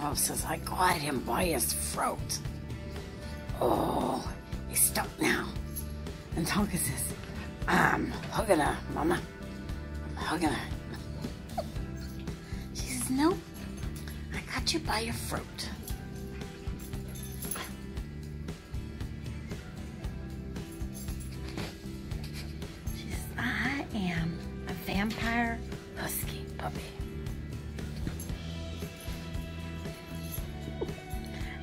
Mom says I got him by his throat. Oh, he's stuck now. And Tonka says, um, I'm hugging her, Mama. I'm hugging her. she says, No, I got you by your throat. She says, I am a vampire husky puppy.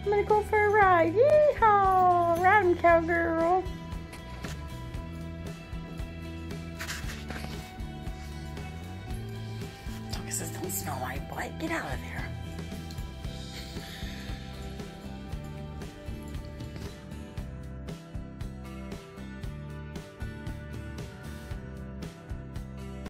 I'm gonna go for a ride. Yeehaw! Riding cowgirl. Tonka says, don't smell my butt. Get out of there.